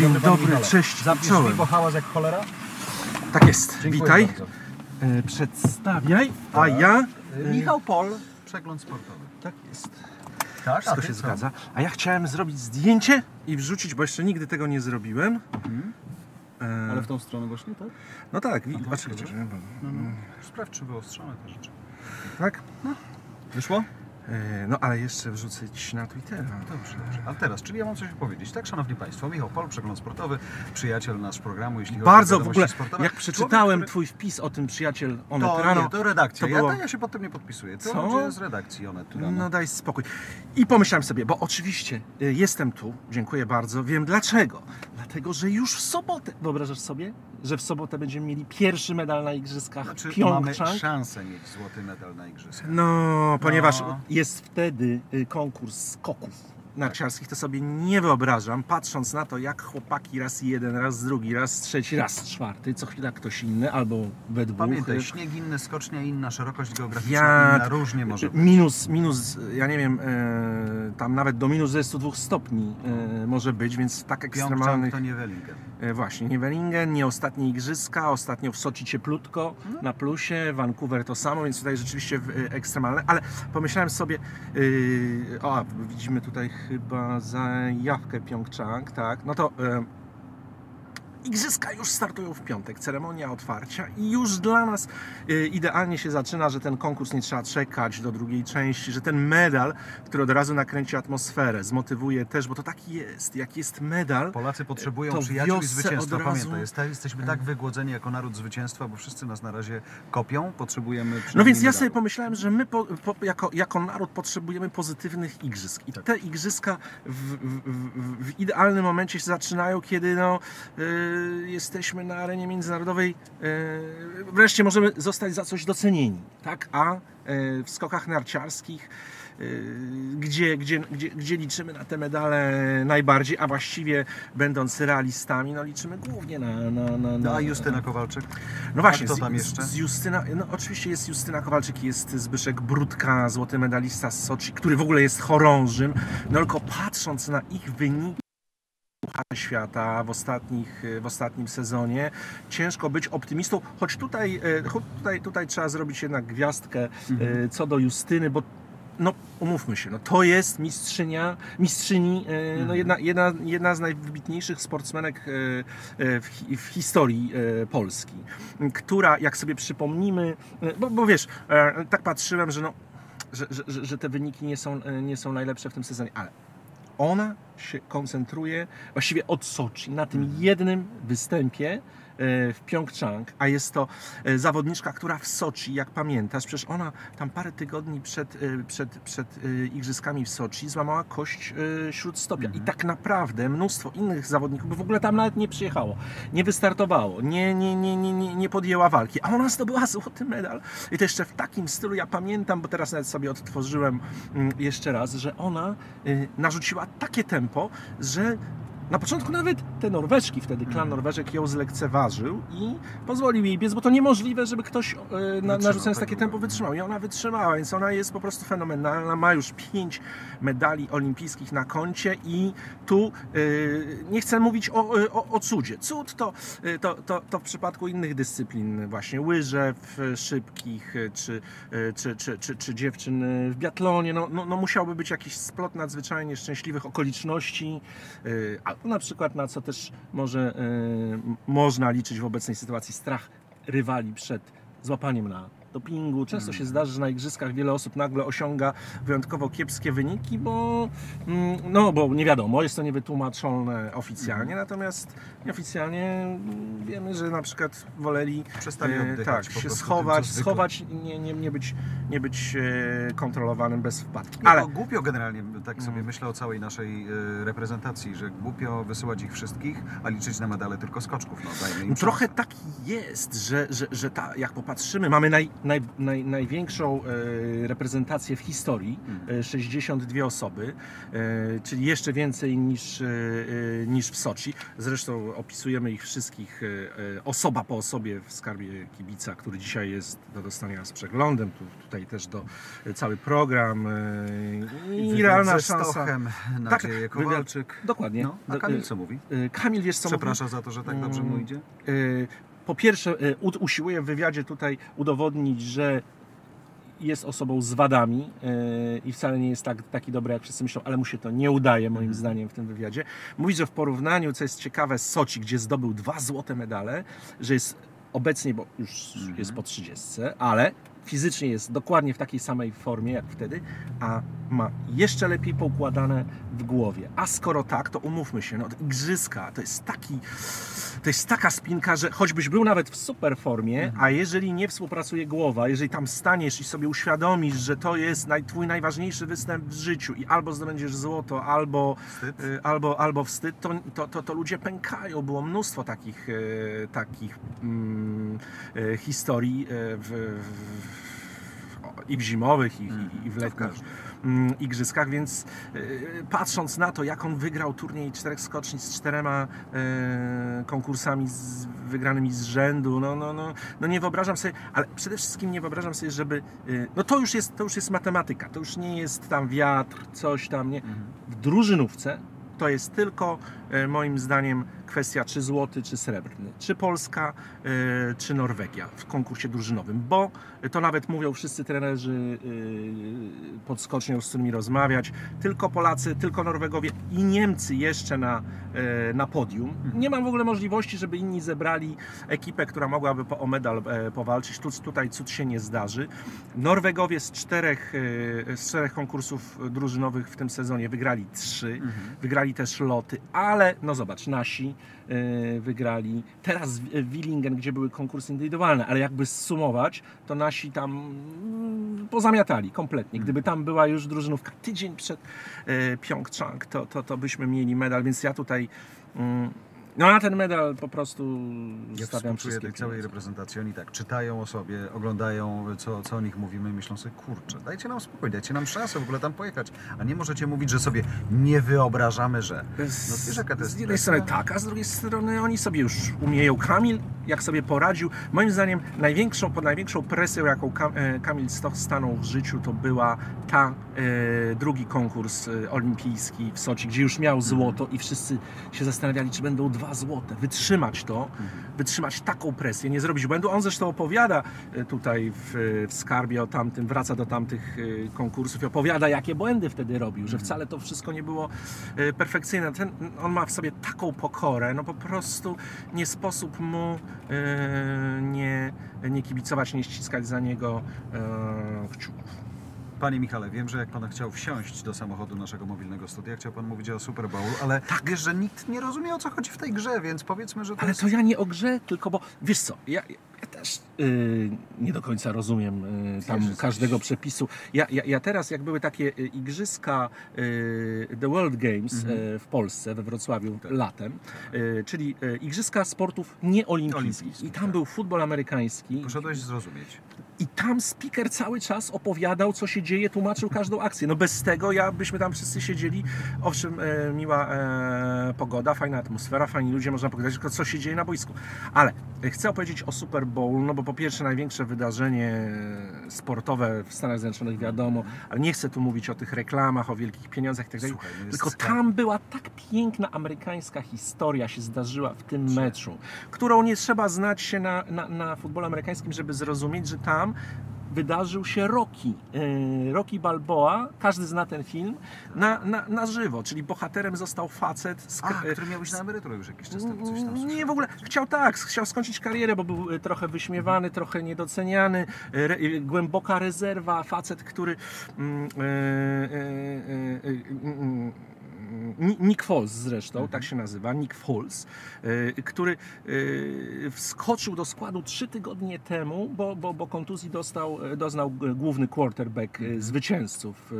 Dzień dobry, cześć, drzwi, bo hałas jak cholera? Tak jest, Dziękuję witaj. E, przedstawiaj, a Tak. ja... Y, Michał Pol, przegląd sportowy. Tak jest. Tak, Wszystko się zgadza. A ja chciałem zrobić zdjęcie i wrzucić, bo jeszcze nigdy tego nie zrobiłem. E, Ale w tą stronę właśnie, tak? No tak, wi- Aha, patrz, dobra. chociaż, nie, bo- No, no. Sprawdź, czy wyostrzone te rzeczy. tak? Wyszło? E, No ale jeszcze wrzucę ci na Twittera. Dobrze, dobrze. A teraz, czyli ja mam coś powiedzieć. Tak, szanowni państwo, Michał Pol, przegląd sportowy, przyjaciel nasz programu, jeśli chodzi Bardzo o w ogóle, sportowe. jak przeczytałem Człowiek, twój wpis o tym przyjaciel który... Onet To, rano, nie, to redakcja. to ja, było- ja się pod tym nie podpisuję. To Co? z redakcji Onet rano. No daj spokój. I pomyślałem sobie, bo oczywiście y, jestem tu, dziękuję bardzo, wiem dlaczego. Dlatego, że już w sobotę, wyobrażasz sobie, że w sobotę będziemy mieli pierwszy medal na Igrzyskach Znaczy, w mamy szansę mieć złoty medal na igrzyskach. No, ponieważ No. Jest wtedy y, konkurs skoków narciarskich, to sobie nie wyobrażam, patrząc na to, jak chłopaki raz jeden, raz drugi, raz trzeci, raz czwarty, co chwila ktoś inny, albo we dwóch. Pamiętaj, śnieg inny, skocznia inna, szerokość geograficzna Ja- inna, różnie może być. Minus, minus, ja nie wiem, e, tam nawet do minus 22 stopni e, może być, więc tak Pjongczang ekstremalnych... to nie Wellingen. E, właśnie, nie Wellingen, nie ostatnie igrzyska, ostatnio w Soczi cieplutko, No. na plusie, Vancouver to samo, więc tutaj rzeczywiście e, ekstremalne, ale pomyślałem sobie, yy, o, widzimy tutaj chyba zajawkę Pjongczang, tak, no to... Igrzyska już startują w piątek, ceremonia otwarcia i już dla nas y, idealnie się zaczyna, że ten konkurs nie trzeba czekać do drugiej części, że ten medal, który od razu nakręci atmosferę, zmotywuje też, bo to tak jest, jak jest medal, Polacy potrzebują To przyjaciół i zwycięstwa. razu- Pamiętaj, jest, jesteśmy tak wygłodzeni jako naród zwycięstwa, bo wszyscy nas na razie kopią, potrzebujemy No więc ja sobie pomyślałem, że my po, po, jako, jako naród potrzebujemy pozytywnych igrzysk. I Tak. te igrzyska w, w, w, w idealnym momencie się zaczynają, kiedy no, y, jesteśmy na arenie międzynarodowej. Y, wreszcie możemy zostać za coś docenieni. Tak? A y, w skokach narciarskich y, gdzie, gdzie, gdzie, gdzie liczymy na te medale najbardziej, a właściwie będąc realistami, no liczymy głównie na... na, na, No na a Justyna Kowalczyk? no właśnie, kto z, tam z- jeszcze? Z Justyna, no oczywiście jest Justyna Kowalczyk, jest Zbyszek Brudka, złoty medalista z Soczi, który w ogóle jest chorążym. No tylko patrząc na ich wyniki świata w, ostatnich, w ostatnim sezonie, ciężko być optymistą, choć tutaj, e, tutaj, tutaj trzeba zrobić jednak gwiazdkę Mhm. e, co do Justyny, bo no umówmy się, no to jest mistrzynia, mistrzyni, e, no Mhm. jedna, jedna, jedna z najwybitniejszych sportsmenek e, e, w, w historii e, Polski, która jak sobie przypomnimy, e, bo, bo wiesz, e, tak patrzyłem, że no, że, że, że- te wyniki nie są, e, nie są najlepsze w tym sezonie, ale ona się koncentruje właściwie od na tym jednym występie w Pjongczang, a jest to e, zawodniczka, która w Soczi, jak pamiętasz, przecież ona tam parę tygodni przed, e, przed, przed e, igrzyskami w Soczi złamała kość e, śródstopia i tak naprawdę mnóstwo innych zawodników w ogóle tam nawet nie przyjechało, nie wystartowało, nie, nie, nie, nie, nie, nie podjęła walki, a ona zdobyła złoty medal. I to jeszcze w takim stylu, ja pamiętam, bo teraz nawet sobie odtworzyłem mm, jeszcze raz, że ona y, narzuciła takie tempo, że na początku nawet te Norweżki, wtedy klan Norweżek ją zlekceważył i pozwolił jej biec, bo to niemożliwe, żeby ktoś na, narzucając tak takie tempo wytrzymał. I ona wytrzymała, więc ona jest po prostu fenomenalna. Ma już pięć medali olimpijskich na koncie i tu y, nie chcę mówić o, y, o, o cudzie. Cud to, to, to, to w przypadku innych dyscyplin, właśnie łyżew szybkich, czy, czy, czy, czy, czy dziewczyn w biatlonie, no, no, no musiałby być jakiś splot nadzwyczajnie szczęśliwych okoliczności, albo na przykład na co też może m- można liczyć w obecnej sytuacji strach rywali przed złapaniem na dopingu. Często się zdarza, że na igrzyskach wiele osób nagle osiąga wyjątkowo kiepskie wyniki, bo mm, no bo nie wiadomo, jest to niewytłumaczone oficjalnie, natomiast nieoficjalnie wiemy, że na przykład woleli Przestali e, tak, się schować, tym, schować i nie, nie, nie być, nie być e, kontrolowanym bez wpadki. Ale to głupio generalnie, tak sobie Mm. myślę o całej naszej e, reprezentacji, że głupio wysyłać ich wszystkich, a liczyć na medale tylko skoczków. No, Trochę tak jest, że, że, że ta, jak popatrzymy, mamy naj, naj, naj, największą e, reprezentację w historii, e, 62 osoby, e, czyli jeszcze więcej niż, e, e, niż w Soczi. Zresztą opisujemy ich wszystkich e, e, osoba po osobie w skarbie kibica, który dzisiaj jest do dostania z przeglądem. Tu, tutaj też do e, cały program e, i Wywiad realna szansa. Tak, wywiad- Kowalczyk. Dokładnie. No, a Kamil co mówi? e, Kamil, wiesz co mówi? Przepraszam za to, że tak dobrze mu Mm. idzie. Po pierwsze, ud- usiłuje w wywiadzie tutaj udowodnić, że jest osobą z wadami y, i wcale nie jest tak, taki dobry, jak wszyscy myślą, ale mu się to nie udaje, moim zdaniem, w tym wywiadzie. Mówi, że w porównaniu, co jest ciekawe, z Soci, gdzie zdobył dwa złote medale, że jest obecnie, bo już Mhm. jest po 30, ale fizycznie jest dokładnie w takiej samej formie jak wtedy, a ma jeszcze lepiej poukładane w głowie. A skoro tak, to umówmy się, no igrzyska to jest taki to jest taka spinka, że choćbyś był nawet w super formie, a jeżeli nie współpracuje głowa, jeżeli tam staniesz i sobie uświadomisz, że to jest naj, twój najważniejszy występ w życiu i albo zdobędziesz złoto, albo, Wstyd. y, albo, albo wstyd, to, to, to, to ludzie pękają. Było mnóstwo takich, y, takich mm, y, historii y, w, w, i w zimowych, i, i, w letnich igrzyskach, więc y, patrząc na to, jak on wygrał turniej czterech skoczni z czterema y, konkursami z, wygranymi z rzędu, no, no, no, no nie wyobrażam sobie, ale przede wszystkim nie wyobrażam sobie, żeby, y, no to już jest, to już jest matematyka, to już nie jest tam wiatr, coś tam, nie. Mhm. W drużynówce to jest tylko moim zdaniem kwestia czy złoty, czy srebrny, czy Polska, y, czy Norwegia w konkursie drużynowym, bo to nawet mówią wszyscy trenerzy y, pod skocznią, z którymi rozmawiać, tylko Polacy, tylko Norwegowie i Niemcy jeszcze na, na podium. Nie mam w ogóle możliwości, żeby inni zebrali ekipę, która mogłaby o medal e, powalczyć. Tu, tutaj cud się nie zdarzy. Norwegowie z czterech, z czterech konkursów drużynowych w tym sezonie wygrali trzy. Mhm. Wygrali też loty, ale no zobacz, nasi e, wygrali. Teraz w Willingen, gdzie były konkursy indywidualne, ale jakby zsumować, to nasi tam mm, pozamiatali kompletnie. Gdyby tam była już drużynówka tydzień przed Pyeongchang, to, to, to byśmy mieli medal, więc ja tutaj mm, no na ten medal po prostu Ja stawiam wszystkie tej całej reprezentacji. Oni tak czytają o sobie, oglądają, co, co o nich mówimy i myślą sobie, kurczę, dajcie nam spokój, dajcie nam szansę w ogóle tam pojechać. A nie możecie mówić, że sobie nie wyobrażamy, że. No wiesz, jaka to jest z jednej strony tak, a z drugiej strony oni sobie już umieją. Kamil, jak sobie poradził, moim zdaniem największą, pod największą presją, jaką e, Kamil Stoch stanął w życiu, to była ta e, drugi konkurs e, olimpijski w Soczi, gdzie już miał złoto i wszyscy się zastanawiali, czy będą dwa złote. Wytrzymać to, wytrzymać taką presję, nie zrobić błędu. On zresztą opowiada e, tutaj w, w skarbie o tamtym, wraca do tamtych e, konkursów i opowiada, jakie błędy wtedy robił, że wcale to wszystko nie było e, perfekcyjne. Ten, on ma w sobie taką pokorę, no po prostu nie sposób mu nie, nie kibicować, nie ściskać za niego kciuków. Panie Michale, wiem, że jak Pan chciał wsiąść do samochodu naszego mobilnego studia, chciał Pan mówić o Super Bowl, ale wiesz, że nikt nie rozumie o co chodzi w tej grze, więc powiedzmy, że to Ale jest... to ja nie o grze, tylko bo wiesz co, ja, ja też y, nie do końca rozumiem y, tam każdego coś- przepisu. Ja, ja, ja teraz, jak były takie y, igrzyska y, The World Games Mhm. y, w Polsce, we Wrocławiu Tak. latem, y, czyli igrzyska sportów nieolimpijskich. Olimpijskich, I tam tak. był futbol amerykański. Poszedłeś zrozumieć. I tam speaker cały czas opowiadał, co się dzieje, tłumaczył każdą akcję. No bez tego ja byśmy tam wszyscy siedzieli. Owszem, e, miła e, pogoda, fajna atmosfera, fajni ludzie, można pogadać, tylko co się dzieje na boisku. Ale e, chcę opowiedzieć o Super Bowl, no bo po pierwsze największe wydarzenie sportowe w Stanach Zjednoczonych wiadomo, ale nie chcę tu mówić o tych reklamach, o wielkich pieniądzach i tak Tylko skarb. tam była tak piękna amerykańska historia się zdarzyła w tym meczu, którą nie trzeba znać się na, na, na futbolu amerykańskim, żeby zrozumieć, że tam wydarzył się Rocky. Yy, Rocky Balboa, każdy zna ten film, na, na, na żywo, czyli bohaterem został facet z, A, k- który miał iść na emeryturę już jakiś czas temu, coś tam nie, słyszałem. w ogóle chciał tak, chciał skończyć karierę, bo był y, trochę wyśmiewany, trochę niedoceniany, re, głęboka rezerwa, facet, który mm, y, y, y, y, y, Ni- Nick Foles zresztą, tak się nazywa, Nick Foles, y, który y, wskoczył do składu trzy tygodnie temu, bo, bo, bo kontuzji dostał, y, doznał główny quarterback y, zwycięzców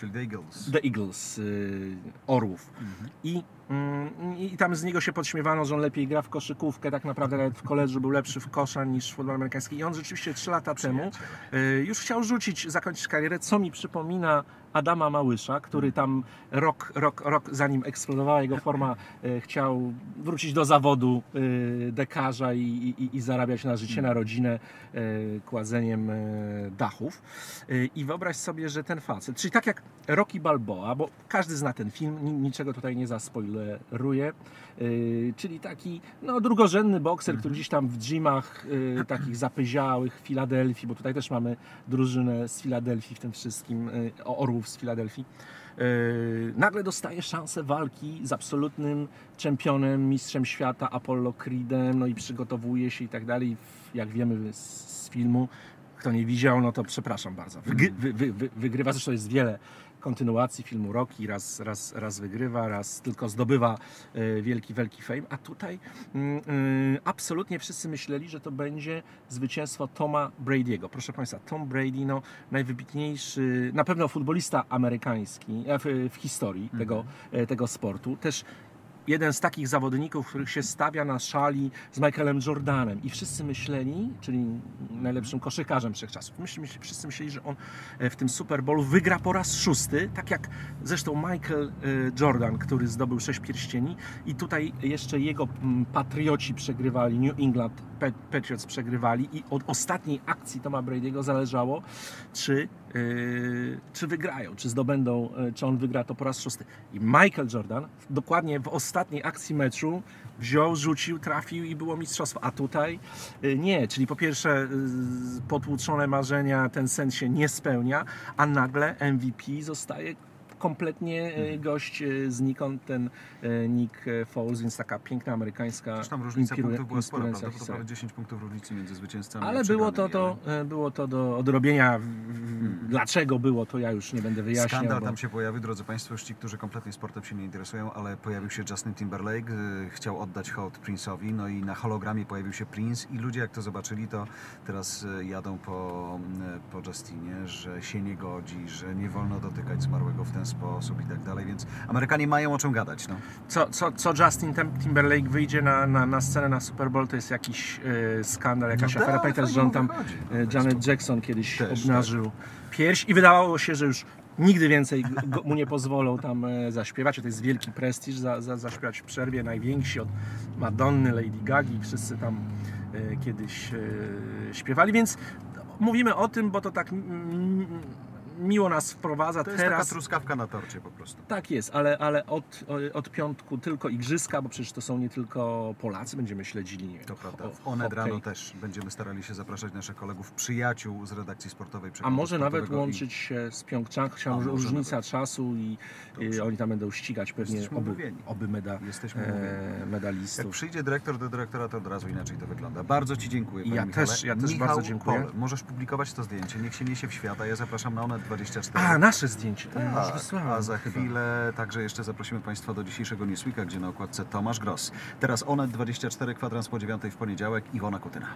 Czyli The Eagles. The Eagles, Orłów. I Mm, I tam z niego się podśmiewano, że on lepiej gra w koszykówkę, tak naprawdę nawet w koledżu był lepszy w kosza niż w futbol amerykański. I on rzeczywiście 3 lata temu y, już chciał rzucić, zakończyć karierę, co mi przypomina Adama Małysza, który tam rok, rok, rok zanim eksplodowała jego forma, y, chciał wrócić do zawodu y, dekarza i, i, i zarabiać na życie, na rodzinę y, kładzeniem y, dachów. Y, I wyobraź sobie, że ten facet, czyli tak jak Rocky Balboa, bo każdy zna ten film, ni- niczego tutaj nie zaspoileruję, y, czyli taki no, drugorzędny bokser, który gdzieś tam w gymach y, takich zapyziałych w Filadelfii, bo tutaj też mamy drużynę z Filadelfii w tym wszystkim, y, orłów z Filadelfii, nagle dostaje szansę walki z absolutnym czempionem, mistrzem świata Apollo Creedem, no i przygotowuje się i tak dalej, jak wiemy z, filmu, kto nie widział, no to przepraszam bardzo. Wyg- wy, wy, wy, wygrywa, zresztą jest wiele kontynuacji filmu Rocky, raz, raz, raz wygrywa, raz tylko zdobywa e, wielki, wielki fame, a tutaj mm, mm, absolutnie wszyscy myśleli, że to będzie zwycięstwo Toma Brady'ego. Proszę Państwa, Tom Brady, no, najwybitniejszy, na pewno futbolista amerykański e, w, w historii tego, e, tego sportu. Też jeden z takich zawodników, których się stawia na szali z Michaelem Jordanem. I wszyscy myśleli, czyli najlepszym koszykarzem wszechczasów, wszyscy myśleli, że on e, w tym Super Bowlu wygra po raz szósty, tak jak zresztą Michael e, Jordan, który zdobył sześć pierścieni. I tutaj jeszcze jego mm, patrioci przegrywali, New England Patriots przegrywali. I od ostatniej akcji Toma Brady'ego zależało, czy, e, czy wygrają, czy zdobędą, czy on wygra to po raz szósty. I Michael Jordan dokładnie w ostatniej akcji meczu wziął, rzucił, trafił i było mistrzostwo. A tutaj y, nie, czyli po pierwsze y, potłuczone marzenia, ten sen się nie spełnia, a nagle MVP zostaje kompletnie y, gość y, znikąd, ten Nick Foles, więc taka piękna amerykańska Zresztą różnica inspiru- punktów była spora, prawda? To prawie 10 punktów różnicy między zwycięzcami Ale było to, to, e, było to do odrobienia. W- w- Dlaczego było, to ja już nie będę wyjaśniał. Skandal bo- tam się pojawił, drodzy Państwo, już ci, którzy kompletnie sportem się nie interesują, ale pojawił się Justin Timberlake, y, chciał oddać hołd Prince'owi, no i na hologramie pojawił się Prince i ludzie jak to zobaczyli, to teraz y, jadą po, y, po Justinie, że się nie godzi, że nie wolno dotykać zmarłego w ten sposób i tak dalej, więc Amerykanie mają o czym gadać, no. co, co, co Justin Tim- Timberlake wyjdzie na, na, na scenę na Super Bowl, to jest jakiś skandal, jakaś No afera. tak, Pamiętasz, że on tam tak, Janet. Jackson kiedyś Też, obnażył pierś i wydawało się, że już nigdy więcej go, mu nie pozwolą tam e, zaśpiewać. To jest wielki prestiż za, za, zaśpiewać w przerwie, najwięksi od Madonny, Lady Gagi, wszyscy tam e, kiedyś e, śpiewali, więc mówimy o tym, bo to tak mm, miło nas wprowadza To jest taka teraz. truskawka na torcie po prostu. Tak jest, ale, ale od, od piątku tylko igrzyska, bo przecież to są nie tylko Polacy, będziemy śledzili. Nie wiem, To prawda. W Onet hokej. rano też będziemy starali się zapraszać naszych kolegów, przyjaciół z redakcji sportowej. A może nawet łączyć się z Pjongczang, A, chciałem może różnica nawet. czasu i, i oni tam będą ścigać pewnie Jesteśmy oby, umówieni. oby meda, e, Jak medalistów. przyjdzie dyrektor do dyrektora, to od razu inaczej to wygląda. Bardzo Ci dziękuję. Panie Ja Michale. też- ja też Michał bardzo dziękuję. Pol, możesz publikować to zdjęcie, niech się niesie w świat, a ja zapraszam na Onet24. A, nasze zdjęcie. E, już tak, wysłałem a za chwilę także jeszcze zaprosimy Państwa do dzisiejszego Newsweeka, gdzie na okładce Tomasz Gross. Teraz Onet24, kwadrans po dziewiątej w poniedziałek, Iwona Kutyna.